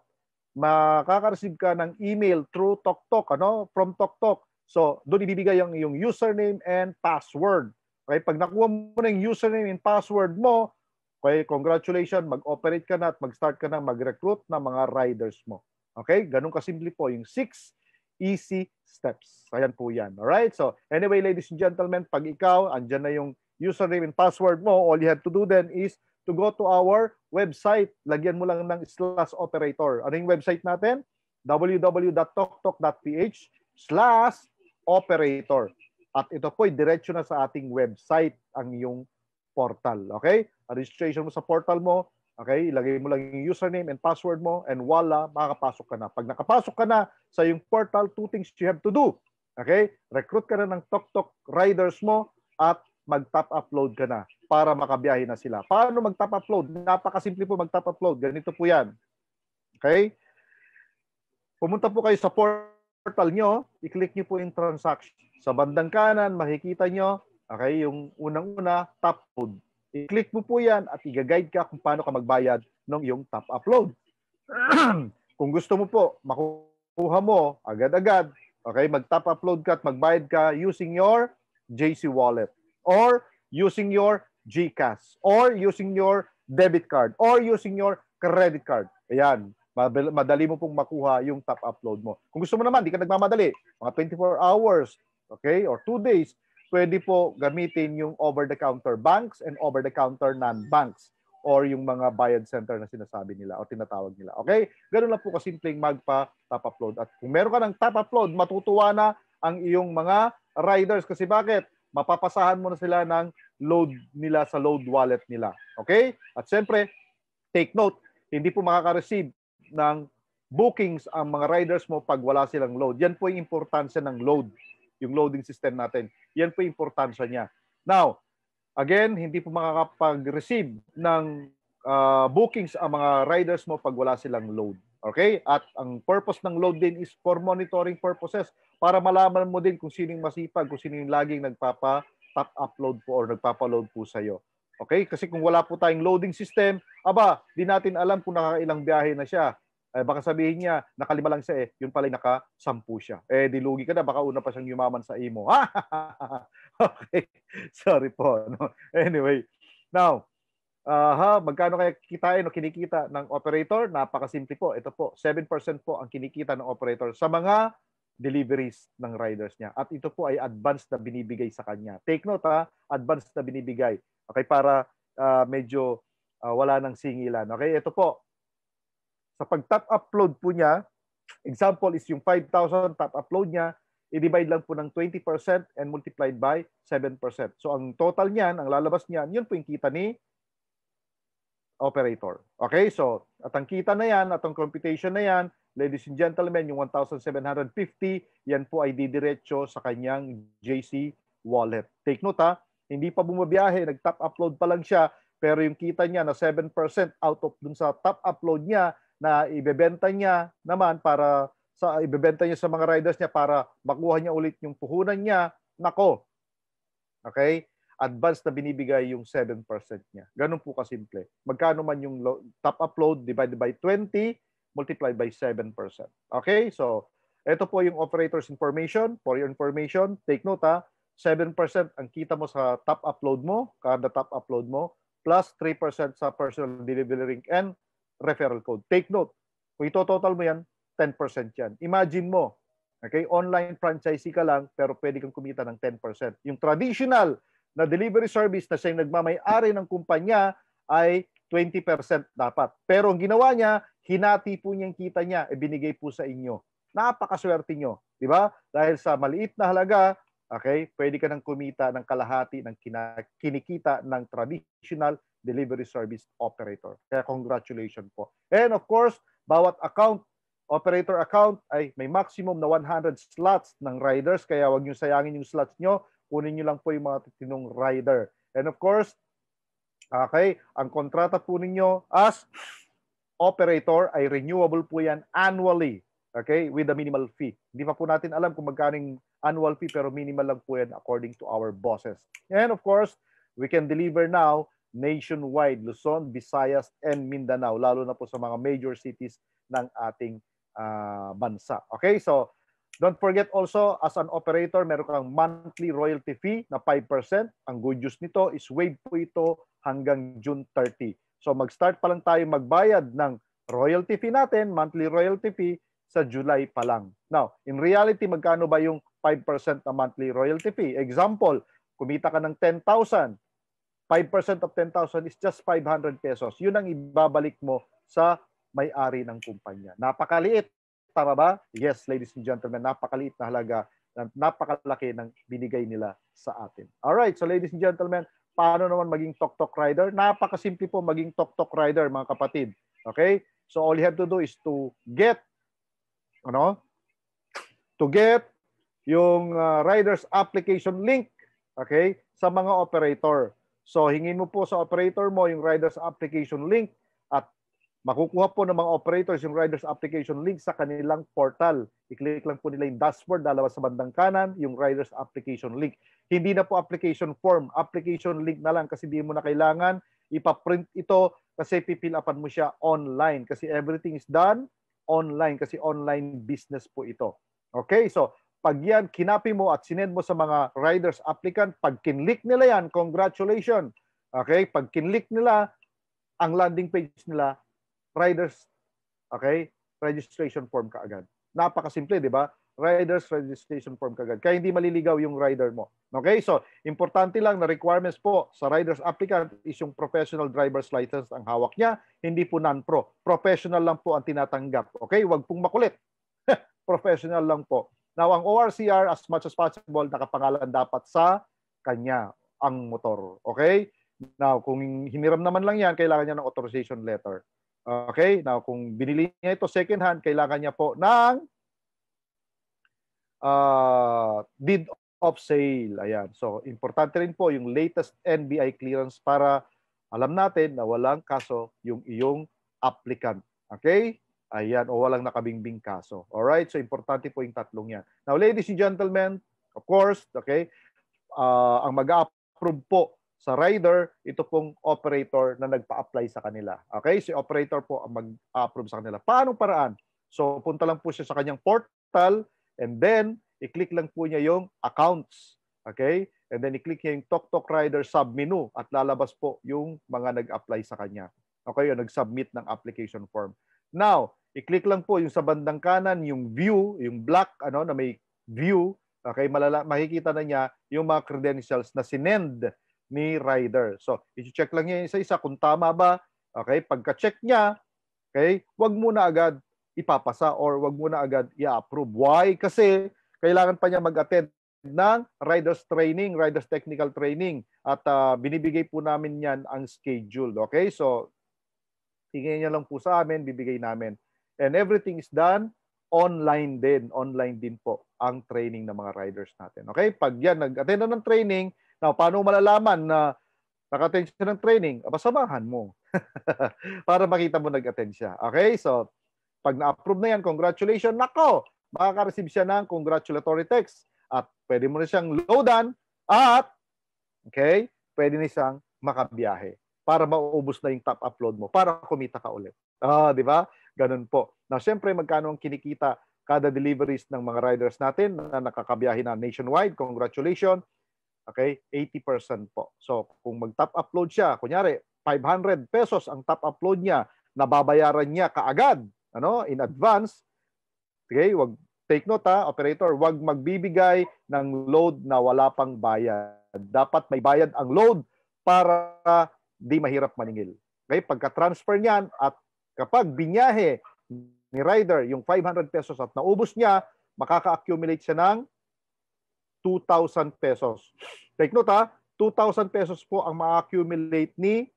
Speaker 1: makaka-receive ka ng email through TokTok, ano? From TokTok. So, doon ibibigay yung, yung username and password. Okay? Pag nakuha mo na yung username and password mo, Okay, congratulations, mag-operate ka na at mag-start ka na mag-recruit ng mga riders mo. Okay, ganun kasimple po yung six easy steps. Ayan po yan. Alright, so anyway, ladies and gentlemen, pag ikaw, andyan na yung username and password mo, all you have to do then is to go to our website. Lagyan mo lang ng slash operator. Ano yung website natin? www.toktok.ph slash operator. At ito po, diretso na sa ating website ang iyong portal. Okay? registration mo sa portal mo, okay, ilagay mo lang yung username and password mo, and voila, makakapasok ka na. Pag nakapasok ka na sa yung portal, two things you have to do. Okay? Recruit ka na ng TokTok riders mo at mag-top upload ka na para makabiyahe na sila. Paano mag-top upload? Napakasimple po mag-top upload. Ganito po yan. Okay? Pumunta po kayo sa portal nyo, i-click nyo po yung transaction. Sa bandang kanan, makikita nyo, okay, yung unang-una, top upload. I-click mo po yan at i-guide ka kung paano ka magbayad ng iyong top upload. <clears throat> kung gusto mo po, makuha mo agad-agad, okay, mag-top upload ka at magbayad ka using your JC wallet or using your GCash or using your debit card or using your credit card. Ayan, madali mo pong makuha yung top upload mo. Kung gusto mo naman, di ka nagmamadali, mga 24 hours, okay, or 2 days, pwede po gamitin yung over-the-counter banks and over-the-counter non-banks or yung mga bayad center na sinasabi nila o tinatawag nila. Okay? Ganun lang po kasimpleng magpa-top upload. At kung meron ka ng top upload, matutuwa na ang iyong mga riders. Kasi bakit? Mapapasahan mo na sila ng load nila sa load wallet nila. Okay? At siyempre, take note, hindi po makaka-receive ng bookings ang mga riders mo pag wala silang load. Yan po yung importansya ng load yung loading system natin. Yan po yung importansya niya. Now, again, hindi po makakapag-receive ng uh, bookings ang mga riders mo pag wala silang load. Okay? At ang purpose ng load din is for monitoring purposes para malaman mo din kung sinong masipag, kung sino yung laging nagpapa-top upload po or nagpapa-load po sa iyo. Okay? Kasi kung wala po tayong loading system, aba, di natin alam kung nakakailang biyahe na siya eh, baka sabihin niya, nakalima lang siya eh, yun pala naka-sampu siya. Eh, dilugi ka na, baka una pa siyang yumaman sa imo. <laughs> okay, sorry po. No? Anyway, now, uh, magkano kaya kitain o kinikita ng operator? Napakasimple po. Ito po, 7% po ang kinikita ng operator sa mga deliveries ng riders niya. At ito po ay advance na binibigay sa kanya. Take note ha, advance na binibigay. Okay, para uh, medyo uh, wala nang singilan. Okay, ito po, sa pag-top upload po niya, example is yung 5,000 top upload niya, i-divide lang po ng 20% and multiplied by 7%. So ang total niyan, ang lalabas niyan, yun po yung kita ni operator. Okay, so at ang kita na yan, at ang computation na yan, ladies and gentlemen, yung 1,750, yan po ay didiretso sa kanyang JC wallet. Take note ha, hindi pa bumabiyahe, nag-top upload pa lang siya, pero yung kita niya na 7% out of dun sa top upload niya, na ibebenta niya naman para sa ibebenta niya sa mga riders niya para makuha niya ulit yung puhunan niya, nako. Okay? Advance na binibigay yung 7% niya. Ganun po kasimple. Magkano man yung top upload divided by 20 multiplied by 7%. Okay? So, ito po yung operator's information. For your information, take note ha, 7% ang kita mo sa top upload mo, kada top upload mo, plus 3% sa personal delivery link and referral code. Take note, kung ito-total mo yan, 10% yan. Imagine mo, okay, online franchisee ka lang, pero pwede kang kumita ng 10%. Yung traditional na delivery service na siyang nagmamay-ari ng kumpanya ay 20% dapat. Pero ang ginawa niya, hinati po niyang kita niya, ibinigay po sa inyo. Napakaswerte nyo, di ba? Dahil sa maliit na halaga, okay, pwede ka nang kumita ng kalahati ng kinikita ng traditional delivery service operator. Kaya congratulations po. And of course, bawat account, operator account ay may maximum na 100 slots ng riders. Kaya wag niyo sayangin yung slots nyo. Kunin niyo lang po yung mga tinong rider. And of course, okay, ang kontrata po ninyo as operator ay renewable po yan annually. Okay? With a minimal fee. Hindi pa po natin alam kung magkaning annual fee pero minimal lang po yan according to our bosses. And of course, we can deliver now nationwide, Luzon, Visayas, and Mindanao, lalo na po sa mga major cities ng ating uh, bansa. Okay, so don't forget also, as an operator, meron kang monthly royalty fee na 5%. Ang good news nito is wave po ito hanggang June 30. So mag-start pa lang tayo magbayad ng royalty fee natin, monthly royalty fee, sa July pa lang. Now, in reality, magkano ba yung 5% na monthly royalty fee? Example, kumita ka ng 10,000, 5% of 10,000 is just 500 pesos. Yun ang ibabalik mo sa may-ari ng kumpanya. Napakaliit. Tama ba? Yes, ladies and gentlemen, napakaliit na halaga napakalaki ng binigay nila sa atin. All right, so ladies and gentlemen, paano naman maging tok-tok rider? Napakasimple po maging tok-tok rider, mga kapatid. Okay? So all you have to do is to get ano? To get yung uh, rider's application link, okay, sa mga operator. So hingin mo po sa operator mo yung rider's application link at makukuha po ng mga operators yung rider's application link sa kanilang portal. I-click lang po nila yung dashboard, lalabas sa bandang kanan, yung rider's application link. Hindi na po application form, application link na lang kasi hindi mo na kailangan ipaprint ito kasi pipil upan mo siya online kasi everything is done online kasi online business po ito. Okay, so pag yan kinapi mo at sinend mo sa mga riders applicant, pag kinlik nila yan, congratulations. Okay? Pag kinlik nila, ang landing page nila, riders, okay? Registration form kaagad. Napakasimple, di ba? Riders registration form kagad. Kaya hindi maliligaw yung rider mo. Okay? So, importante lang na requirements po sa riders applicant is yung professional driver's license ang hawak niya, hindi po non-pro. Professional lang po ang tinatanggap. Okay? Huwag pong makulit. <laughs> professional lang po. Now, ang ORCR, as much as possible, nakapangalan dapat sa kanya ang motor. Okay? Now, kung hiniram naman lang yan, kailangan niya ng authorization letter. Okay? Now, kung binili niya ito second hand, kailangan niya po ng uh, deed of sale. Ayan. So, importante rin po yung latest NBI clearance para alam natin na walang kaso yung iyong applicant. Okay? Ayan, o walang nakabingbing kaso. Alright, so importante po yung tatlong yan. Now, ladies and gentlemen, of course, okay, uh, ang mag-approve po sa rider, ito pong operator na nagpa-apply sa kanila. Okay, si operator po ang mag-approve sa kanila. Paano paraan? So, punta lang po siya sa kanyang portal and then, i-click lang po niya yung accounts. Okay? And then, i-click niya yung Tok Tok Rider sub-menu at lalabas po yung mga nag-apply sa kanya. Okay, yung nag-submit ng application form. Now, i-click lang po yung sa bandang kanan, yung view, yung black ano na may view, okay, malala, makikita na niya yung mga credentials na sinend ni rider. So, i-check lang niya isa-isa kung tama ba. Okay, pagka-check niya, okay, wag muna agad ipapasa or wag muna agad i-approve. Why? Kasi kailangan pa niya mag-attend ng riders training, riders technical training at uh, binibigay po namin yan ang schedule. Okay? So, Tingin niya lang po sa amin, bibigay namin. And everything is done online din. Online din po ang training ng mga riders natin. Okay? Pag yan, nag-attend na ng training, now, paano malalaman na naka-attend siya ng training? Aba, mo. <laughs> Para makita mo nag-attend siya. Okay? So, pag na-approve na yan, congratulations. Nako! Makaka-receive siya ng congratulatory text. At pwede mo na siyang loadan at okay, pwede na siyang makabiyahe para maubos na yung top upload mo para kumita ka ulit. Ah, di ba? Ganun po. Na syempre magkano ang kinikita kada deliveries ng mga riders natin na nakakabiyahe na nationwide. Congratulations. Okay, 80% po. So, kung mag-top upload siya, kunyari 500 pesos ang top upload niya, nababayaran niya kaagad, ano, in advance. Okay, wag take note ha, operator, wag magbibigay ng load na wala pang bayad. Dapat may bayad ang load para di mahirap maningil. Okay? Pagka-transfer niyan at kapag binyahe ni rider yung 500 pesos at naubos niya, makaka-accumulate siya ng 2,000 pesos. Take note ha, 2,000 pesos po ang ma-accumulate ni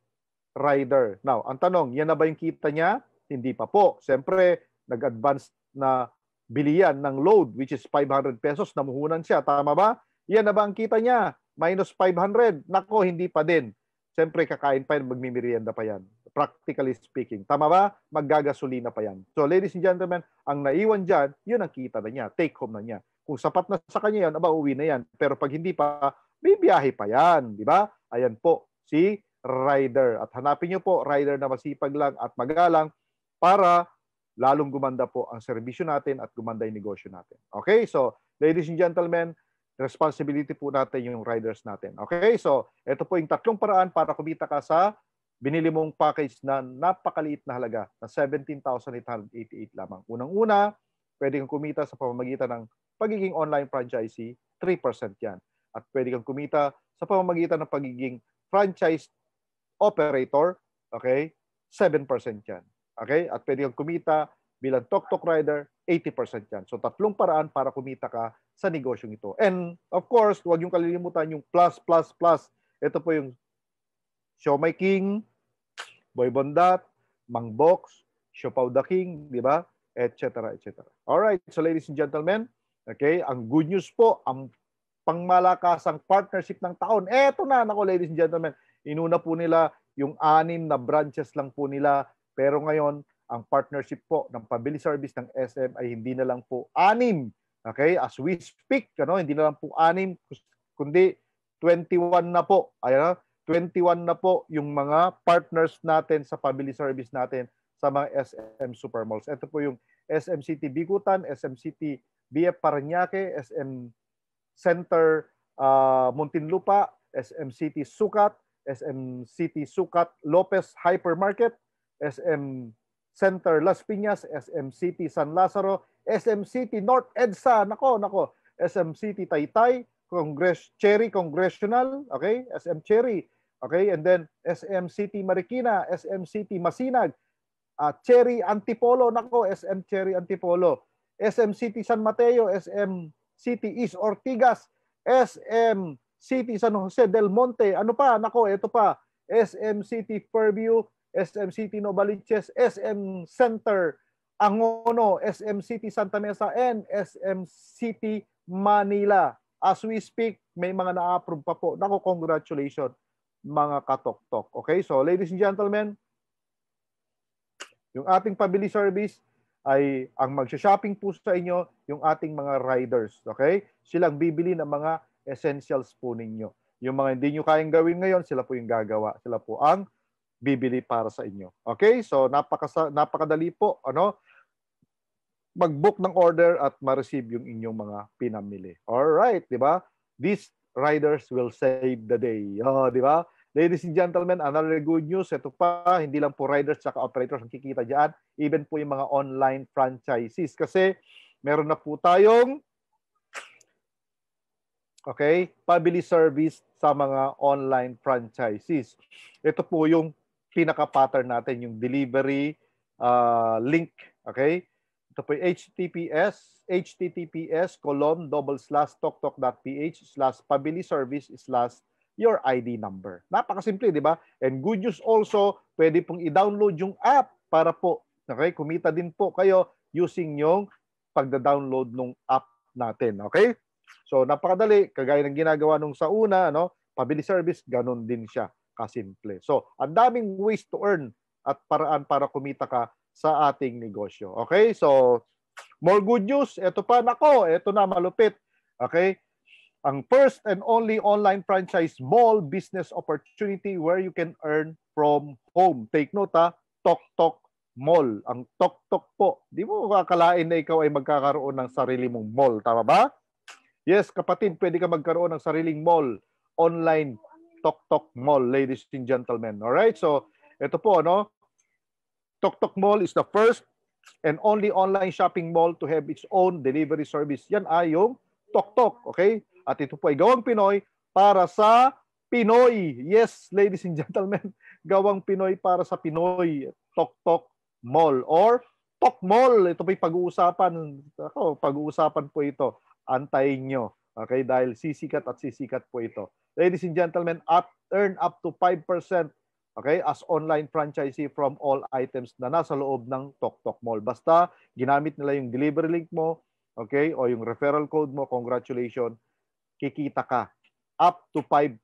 Speaker 1: rider. Now, ang tanong, yan na ba yung kita niya? Hindi pa po. Siyempre, nag-advance na bilian ng load which is 500 pesos, namuhunan siya. Tama ba? Yan na ba ang kita niya? Minus 500. Nako, hindi pa din. Siyempre, kakain pa yan, magmimerienda pa yan. Practically speaking. Tama ba? Maggagasolina pa yan. So, ladies and gentlemen, ang naiwan dyan, yun ang kita na niya. Take home na niya. Kung sapat na sa kanya yan, aba, uwi na yan. Pero pag hindi pa, may biyahe pa yan. Di ba? Ayan po, si rider. At hanapin niyo po, rider na masipag lang at magalang para lalong gumanda po ang serbisyo natin at gumanda yung negosyo natin. Okay? So, ladies and gentlemen, responsibility po natin yung riders natin. Okay? So, ito po yung tatlong paraan para kumita ka sa binili mong package na napakaliit na halaga na 17,888 lamang. Unang-una, pwede kang kumita sa pamamagitan ng pagiging online franchisee, 3% yan. At pwede kang kumita sa pamamagitan ng pagiging franchise operator, okay, 7% yan. Okay? At pwede kang kumita bilang tok-tok rider, 80% yan. So tatlong paraan para kumita ka sa negosyong ito. And of course, huwag yung kalilimutan yung plus, plus, plus. Ito po yung My King, Boy Bondat, Mang Box, Siopaw the King, di ba? Etc. etc. Alright, so ladies and gentlemen, okay, ang good news po, ang pangmalakasang partnership ng taon. Eto na, nako ladies and gentlemen, inuna po nila yung anim na branches lang po nila. Pero ngayon, ang partnership po ng pabili service ng SM ay hindi na lang po anim. Okay? As we speak, ano, hindi na lang po anim, kundi 21 na po. Ayan, 21 na po yung mga partners natin sa pabili service natin sa mga SM Supermalls. Ito po yung SM City Bigutan, SM City BF Parañaque, SM Center uh, Muntinlupa, SM City Sukat, SM City Sukat Lopez Hypermarket, SM Center Las Piñas, SM City San Lazaro, SM City North EDSA, nako, nako, SM City Taytay, Congress Cherry Congressional, okay? SM Cherry, okay? And then SM City Marikina, SM City Masinag, uh, Cherry Antipolo, nako, SM Cherry Antipolo, SM City San Mateo, SM City East Ortigas, SM City San Jose del Monte, ano pa, nako, ito pa, SM City Fairview, SM City Novaliches, SM Center Angono, SM City Santa Mesa, and SM City Manila. As we speak, may mga na-approve pa po. Nako, congratulations mga katok-tok. Okay, so ladies and gentlemen, yung ating pabili service ay ang magsha-shopping po sa inyo yung ating mga riders. Okay? Silang bibili ng mga essentials po ninyo. Yung mga hindi nyo kayang gawin ngayon, sila po yung gagawa. Sila po ang bibili para sa inyo. Okay? So napaka napakadali po ano mag-book ng order at ma-receive yung inyong mga pinamili. All right, 'di ba? These riders will save the day. Oh, 'di ba? Ladies and gentlemen, another good news. Ito pa, hindi lang po riders at operators ang kikita diyan, even po yung mga online franchises kasi meron na po tayong okay, pabili service sa mga online franchises. Ito po yung pinaka-pattern natin, yung delivery uh, link. Okay? Ito po HTTPS, HTTPS colon double slash toktok.ph slash pabili service slash your ID number. Napakasimple, di ba? And good news also, pwede pong i-download yung app para po, okay, kumita din po kayo using yung pagda-download ng app natin. Okay? So, napakadali. Kagaya ng ginagawa nung sa una, no? pabili service, ganun din siya kasimple. So, ang daming ways to earn at paraan para kumita ka sa ating negosyo. Okay? So, more good news. Ito pa, nako, ito na malupit. Okay? Ang first and only online franchise mall business opportunity where you can earn from home. Take note ha, Tok Tok Mall. Ang Tok Tok po. Di mo kakalain na ikaw ay magkakaroon ng sarili mong mall. Tama ba? Yes, kapatid, pwede ka magkaroon ng sariling mall online Tok Tok Mall, ladies and gentlemen. All right? So, ito po, no? Tok Mall is the first and only online shopping mall to have its own delivery service. Yan ay yung Tok okay? At ito po ay gawang Pinoy para sa Pinoy. Yes, ladies and gentlemen, <laughs> gawang Pinoy para sa Pinoy. Tok Mall or Tok Mall. Ito po pag-uusapan. Ako, pag-uusapan po ito. Antayin nyo. Okay? Dahil sisikat at sisikat po ito ladies and gentlemen, up, earn up to 5% Okay? As online franchisee from all items na nasa loob ng TokTok Mall. Basta ginamit nila yung delivery link mo, okay? O yung referral code mo, congratulations, kikita ka. Up to 5%.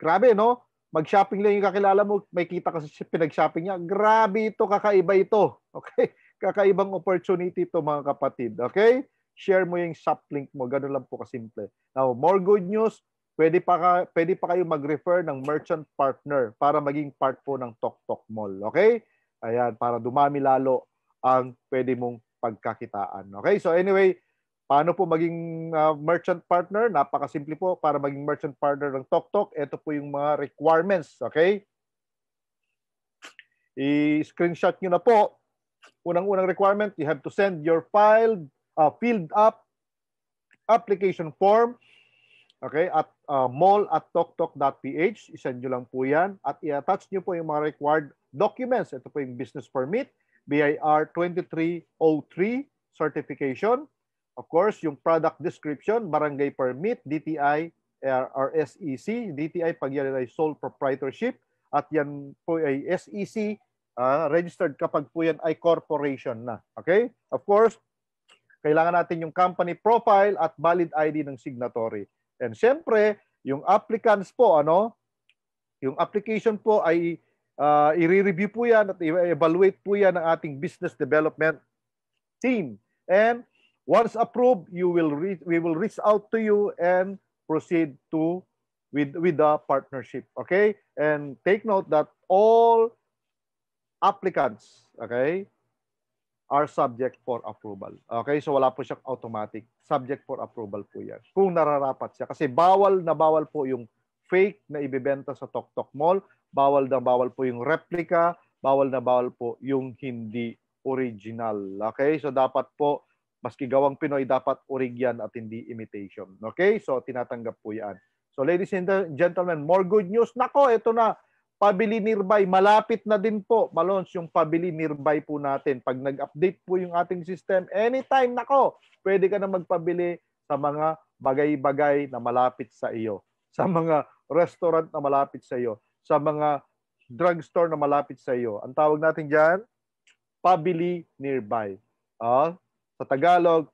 Speaker 1: Grabe, no? Mag-shopping lang yung kakilala mo, may kita ka sa pinag-shopping niya. Grabe ito, kakaiba ito. <laughs> Okay? Kakaibang opportunity to mga kapatid. Okay? Share mo yung shop link mo. Ganun lang po kasimple. Now, more good news, pwede pa, ka, pwede pa kayo mag-refer ng merchant partner para maging part po ng TokTok Mall. Okay? Ayan, para dumami lalo ang pwede mong pagkakitaan. Okay? So anyway, paano po maging uh, merchant partner? Napakasimple po para maging merchant partner ng TokTok. Ito po yung mga requirements. Okay? I-screenshot nyo na po. Unang-unang requirement, you have to send your file, uh, filled up application form Okay? At uh, mall at toktok.ph, isend nyo lang po yan. At i-attach nyo po yung mga required documents. Ito po yung business permit, BIR 2303 certification. Of course, yung product description, barangay permit, DTI or SEC. DTI pag yan ay sole proprietorship. At yan po ay SEC, uh, registered kapag po yan ay corporation na. Okay? Of course, kailangan natin yung company profile at valid ID ng signatory. And siyempre, yung applicants po, ano, yung application po ay uh, i-review po yan at i-evaluate po yan ng ating business development team. And once approved, you will we will reach out to you and proceed to with with the partnership. Okay? And take note that all applicants, okay, are subject for approval. Okay? So wala po siyang automatic. Subject for approval po yan. Kung nararapat siya. Kasi bawal na bawal po yung fake na ibebenta sa Tok Tok Mall. Bawal na bawal po yung replica. Bawal na bawal po yung hindi original. Okay? So dapat po, maski gawang Pinoy, dapat orig yan at hindi imitation. Okay? So tinatanggap po yan. So ladies and gentlemen, more good news. Nako, ito na Pabili nearby, malapit na din po, malons yung pabili nearby po natin. Pag nag-update po yung ating system, anytime, nako, pwede ka na magpabili sa mga bagay-bagay na malapit sa iyo. <laughs> Sa mga restaurant na malapit sa iyo. Sa mga drugstore na malapit sa iyo. Ang tawag natin dyan, pabili nearby. Uh, sa Tagalog,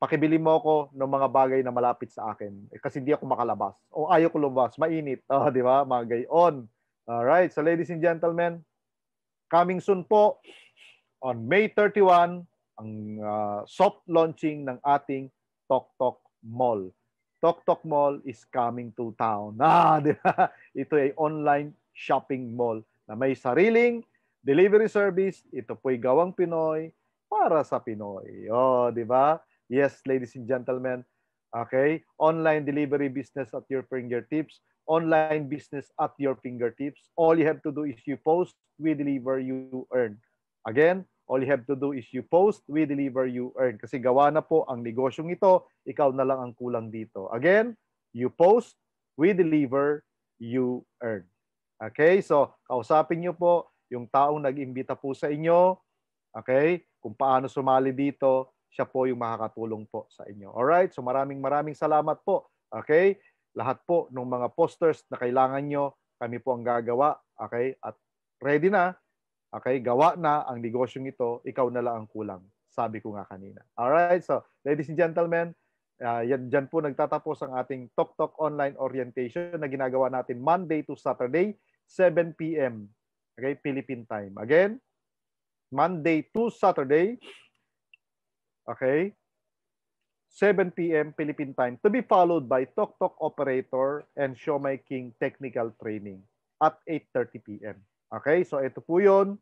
Speaker 1: pakibili mo ako ng mga bagay na malapit sa akin. Eh, kasi hindi ako makalabas. O ayaw ko lumabas, mainit. Oh, di ba? Mga gayon. All right, so ladies and gentlemen, coming soon po on May 31 ang uh, soft launching ng ating Tok Tok Mall. Tok Tok Mall is coming to town. <laughs> Ah, di ba? Ito ay online shopping mall na may sariling delivery service. Ito po'y gawang Pinoy para sa Pinoy. Oh, di ba? Yes, ladies and gentlemen. Okay? Online delivery business at your fingertips online business at your fingertips. All you have to do is you post, we deliver, you earn. Again, all you have to do is you post, we deliver, you earn. Kasi gawa na po ang negosyong ito, ikaw na lang ang kulang dito. Again, you post, we deliver, you earn. Okay? So, kausapin niyo po yung taong nag-imbita po sa inyo. Okay? Kung paano sumali dito, siya po yung makakatulong po sa inyo. Alright? So, maraming maraming salamat po. Okay? Lahat po ng mga posters na kailangan nyo, kami po ang gagawa. Okay? At ready na. Okay? Gawa na ang negosyong ito. Ikaw na lang ang kulang. Sabi ko nga kanina. Alright? So, ladies and gentlemen, uh, yan, dyan po nagtatapos ang ating Tok Tok Online Orientation na ginagawa natin Monday to Saturday, 7 p.m. Okay? Philippine time. Again, Monday to Saturday, okay, 7 p.m. Philippine time to be followed by Tok Tok Operator and Show My King Technical Training at 8.30 p.m. Okay, so ito po yun.